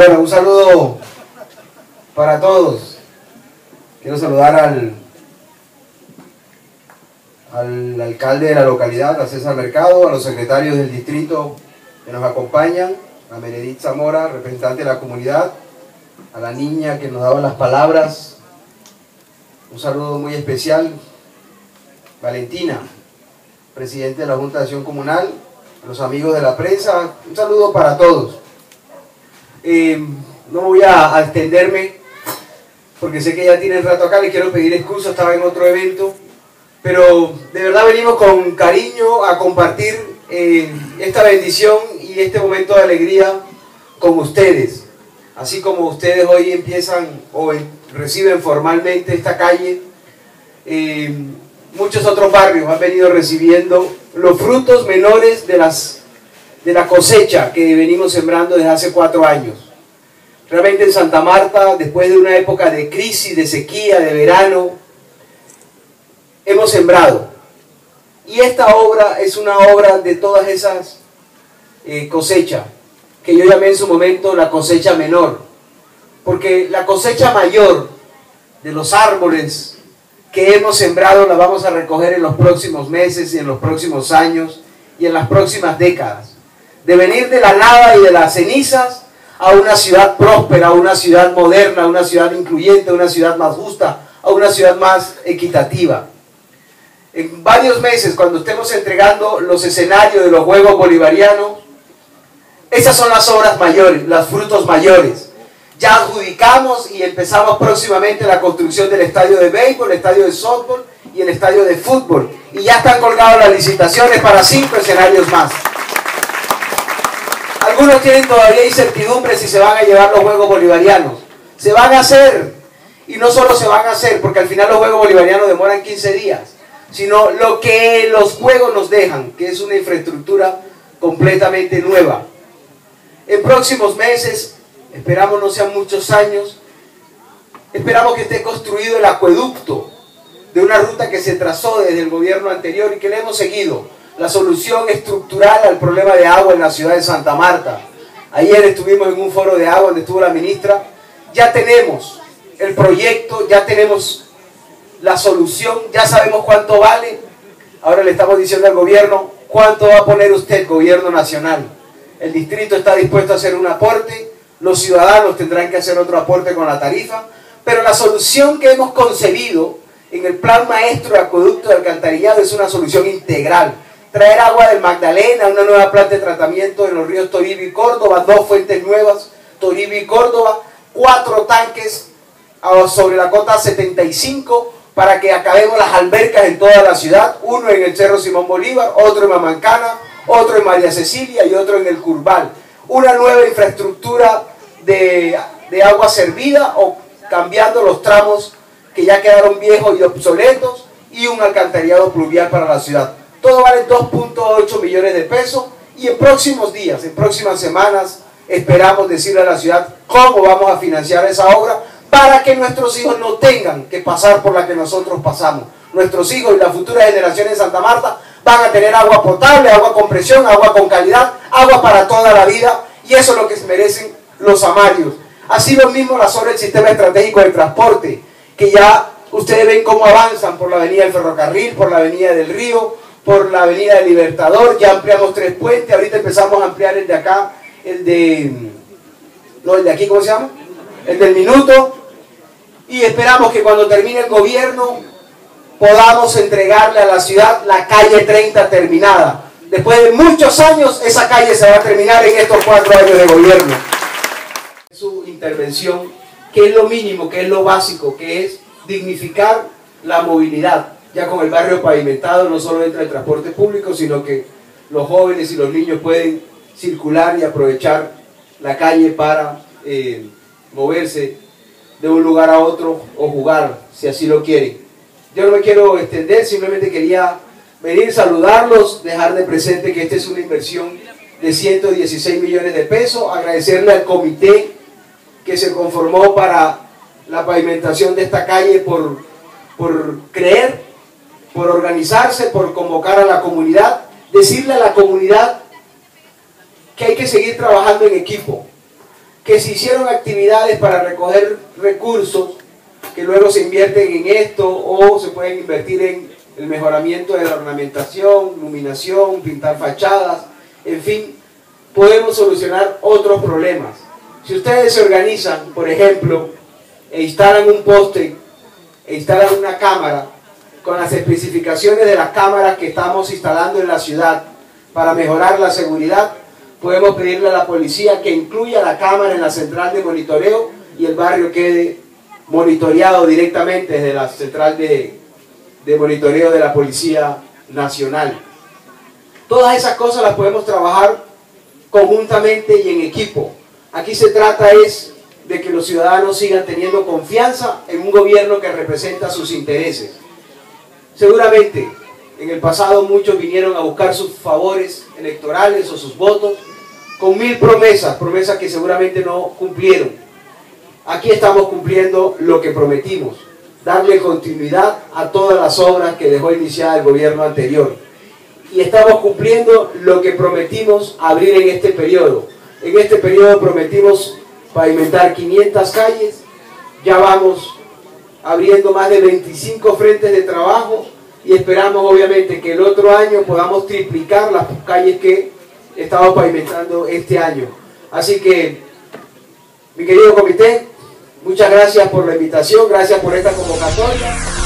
Bueno, un saludo para todos. Quiero saludar al, al alcalde de la localidad, a César Mercado, a los secretarios del distrito que nos acompañan, a Meredith Zamora, representante de la comunidad, a la niña que nos daba las palabras. Un saludo muy especial, Valentina, presidente de la Junta de Acción Comunal, a los amigos de la prensa, un saludo para todos. Eh, no voy a, extenderme porque sé que ya tienen rato acá, les quiero pedir excusa, estaba en otro evento, pero de verdad venimos con cariño a compartir eh, esta bendición y este momento de alegría con ustedes. Así como ustedes hoy empiezan o reciben formalmente esta calle, eh, muchos otros barrios han venido recibiendo los frutos menores de, las, de la cosecha que venimos sembrando desde hace cuatro años. Realmente en Santa Marta, después de una época de crisis, de sequía, de verano, hemos sembrado. Y esta obra es una obra de todas esas eh, cosechas, que yo llamé en su momento la cosecha menor. Porque la cosecha mayor de los árboles que hemos sembrado la vamos a recoger en los próximos meses y en los próximos años y en las próximas décadas. De venir de la nada y de las cenizas a una ciudad próspera, a una ciudad moderna, a una ciudad incluyente, a una ciudad más justa, a una ciudad más equitativa. En varios meses, cuando estemos entregando los escenarios de los Juegos Bolivarianos, esas son las obras mayores, los frutos mayores ya adjudicamos y empezamos próximamente la construcción del estadio de béisbol, el estadio de softball y el estadio de fútbol. Y ya están colgadas las licitaciones para cinco escenarios más. Algunos tienen todavía incertidumbre si se van a llevar los Juegos Bolivarianos. Se van a hacer. Y no solo se van a hacer, porque al final los Juegos Bolivarianos demoran 15 días, sino lo que los Juegos nos dejan, que es una infraestructura completamente nueva. En próximos meses Esperamos no sean muchos años. Esperamos que esté construido el acueducto de una ruta que se trazó desde el gobierno anterior y que le hemos seguido. La solución estructural al problema de agua en la ciudad de Santa Marta. Ayer estuvimos en un foro de agua donde estuvo la ministra. Ya tenemos el proyecto, ya tenemos la solución, ya sabemos cuánto vale. Ahora le estamos diciendo al gobierno, ¿cuánto va a poner usted, gobierno nacional? El distrito está dispuesto a hacer un aporte los ciudadanos tendrán que hacer otro aporte con la tarifa, pero la solución que hemos concebido en el plan maestro de acueducto de alcantarillado es una solución integral. Traer agua del Magdalena, una nueva planta de tratamiento en los ríos Toribio y Córdoba, dos fuentes nuevas, Toribio y Córdoba, cuatro tanques ah, sobre la cota 75 para que acabemos las albercas en toda la ciudad, uno en el Cerro Simón Bolívar, otro en Mamancana, otro en María Cecilia y otro en el Curval. Una nueva infraestructura de, agua servida o cambiando los tramos que ya quedaron viejos y obsoletos y un alcantarillado pluvial para la ciudad. Todo vale 2.8 millones de pesos y en próximos días, en próximas semanas, esperamos decirle a la ciudad cómo vamos a financiar esa obra para que nuestros hijos no tengan que pasar por la que nosotros pasamos. Nuestros hijos y las futuras generaciones de Santa Marta van a tener agua potable, agua con presión, agua con calidad, agua para toda la vida y eso es lo que merecen los amarios. Así lo mismo la zona del sistema estratégico de transporte, que ya ustedes ven cómo avanzan por la avenida del ferrocarril, por la avenida del río, por la avenida del Libertador, ya ampliamos tres puentes, ahorita empezamos a ampliar el de acá, el de, no, el de aquí, ¿cómo se llama? El del minuto, y esperamos que cuando termine el gobierno podamos entregarle a la ciudad la calle 30 terminada. Después de muchos años, esa calle se va a terminar en estos cuatro años de gobierno su intervención, que es lo mínimo, que es lo básico, que es dignificar la movilidad. Ya con el barrio pavimentado no solo entra el transporte público, sino que los jóvenes y los niños pueden circular y aprovechar la calle para eh, moverse de un lugar a otro o jugar, si así lo quieren. Yo no me quiero extender, simplemente quería venir, saludarlos, dejar de presente que esta es una inversión de 116 millones de pesos, agradecerle al comité que se conformó para la pavimentación de esta calle por, por creer, por organizarse, por convocar a la comunidad, decirle a la comunidad que hay que seguir trabajando en equipo, que se hicieron actividades para recoger recursos que luego se invierten en esto o se pueden invertir en el mejoramiento de la ornamentación, iluminación, pintar fachadas, en fin, podemos solucionar otros problemas. Si ustedes se organizan, por ejemplo, e instalan un poste, e instalan una cámara, con las especificaciones de las cámaras que estamos instalando en la ciudad para mejorar la seguridad, podemos pedirle a la policía que incluya la cámara en la central de monitoreo y el barrio quede monitoreado directamente desde la central de, de monitoreo de la Policía Nacional. Todas esas cosas las podemos trabajar conjuntamente y en equipo. Aquí se trata es de que los ciudadanos sigan teniendo confianza en un gobierno que representa sus intereses. Seguramente en el pasado muchos vinieron a buscar sus favores electorales o sus votos con mil promesas, promesas que seguramente no cumplieron. Aquí estamos cumpliendo lo que prometimos, darle continuidad a todas las obras que dejó iniciada el gobierno anterior. Y estamos cumpliendo lo que prometimos abrir en este periodo. En este periodo prometimos pavimentar 500 calles, ya vamos abriendo más de 25 frentes de trabajo y esperamos obviamente que el otro año podamos triplicar las calles que estamos pavimentando este año. Así que, mi querido comité, muchas gracias por la invitación, gracias por esta convocatoria.